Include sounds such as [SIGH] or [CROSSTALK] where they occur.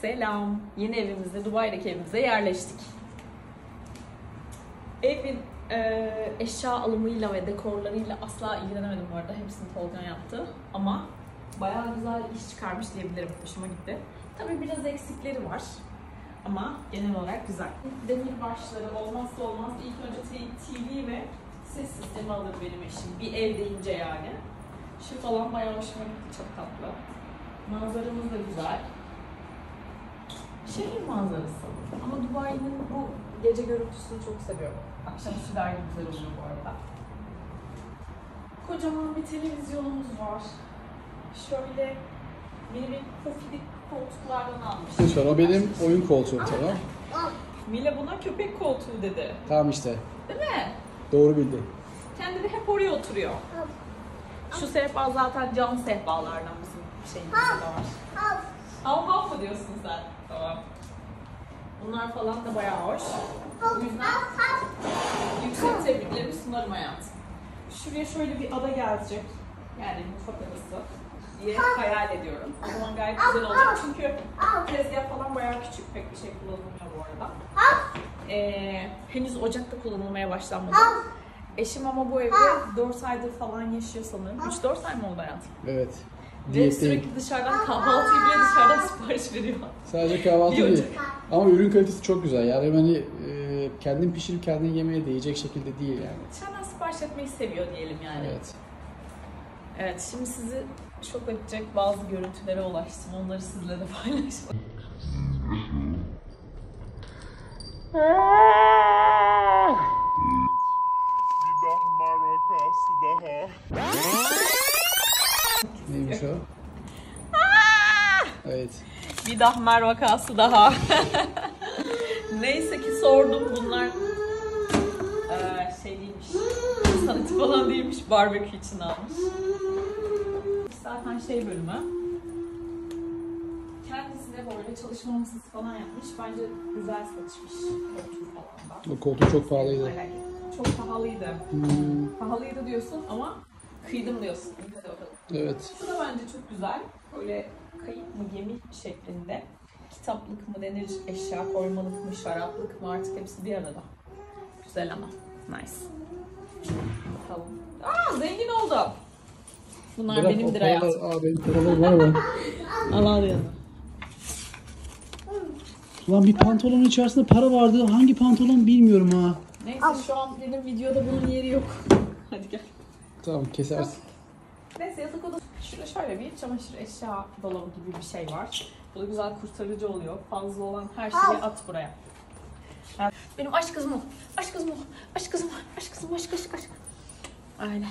Selam. Yeni evimizde, Dubai'deki evimize yerleştik. Evin e, eşya alımıyla ve dekorlarıyla asla ilgilenemedim bu arada. Hepsini Tolga yaptı. Ama bayağı güzel iş çıkarmış diyebilirim. Hoşuma gitti. Tabii biraz eksikleri var. Ama genel olarak güzel. Demir başları olmazsa olmaz. İlk önce TV ve ses sistemi alır benim eşim. Bir ev deyince yani. Şu falan bayağı hoşuma gitti. Çok tatlı. Manzaramız da güzel. Şehir manzarası. Ama Dubai'nin bu gece görüntüsünü çok seviyorum. Akşamüstü de aynı güzel oluyor bu arada. Kocaman bir televizyonumuz var. Şöyle mini bir pofidik koltuklardan almış. Sonra benim oyun koltuğum tamam. Mila buna köpek koltuğu dedi. Tamam işte. Değil mi? Doğru bildi. Kendini hep oraya oturuyor. Şu sehpa zaten cam sehpalardan bizim şeyimizde de var. Hav hav mı diyorsun sen? Bunlar falan da bayağı hoş. O yüzden yüksek tebriklerimi sunarım hayatım. Şuraya şöyle bir ada gelecek. Yani mutfak adası diye hayal ediyorum. O zaman gayet güzel olacak çünkü tezgah falan bayağı küçük. Pek bir şey kullanılmıyor bu arada. Ee, henüz ocakta kullanılmaya başlanmadı. Eşim ama bu evde 4 aydır falan yaşıyor sanırım. 3-4 ay mı oldu hayatım? Evet. Ve sürekli dışarıdan kahvaltıyı bile dışarıdan sipariş veriyor. Sadece kahvaltı Bir değil. Ama ürün kalitesi çok güzel. Yani hani e, kendin pişirip kendin yemeye değecek şekilde değil yani. Dışarıdan sipariş etmeyi seviyor diyelim yani. Evet. Evet. şimdi sizi şok edecek bazı görüntülere ulaştım. Onları sizle de [LAUGHS] paylaşmak. Bir daha vakası daha. Neymiş o? Evet. Bir dahmer vakası daha. [LAUGHS] Neyse ki sordum. Bunlar eee, şey değilmiş. Sanatı falan değilmiş. Barbekü için almış. Zaten şey bölümü. Kendisine böyle çalışma masası falan yapmış. Bence güzel satışmış. Koltuğu falan da. O koltuğu çok pahalıydı. Çok pahalıydı. Hmm, Pahalıydı diyorsun ama kıydım diyorsun. Hadi bakalım. evet. Bu da bence çok güzel. Böyle kayıp mı gemi şeklinde. Kitaplık mı denir, eşya koymalık mı, şaraplık mı artık hepsi bir arada. Güzel ama. Nice. Bakalım. Aa zengin oldum. Bunlar Bırak benimdir hayatım. Aa benim paralarım var mı? [LAUGHS] Al al yanına. Ulan bir pantolonun içerisinde para vardı. Hangi pantolon bilmiyorum ha. Neyse şu an benim videoda bunun yeri yok. [LAUGHS] Hadi gel. Tamam kesersin. Neyse yatak odası. Şurada şöyle bir çamaşır eşya dolabı gibi bir şey var. Bu da güzel kurtarıcı oluyor. Fazla olan her şeyi at buraya. Benim aşk kızım o. Aşk kızım o. Aşk kızım o. Aşk kızım. Aşk aşk aşk. Öyle.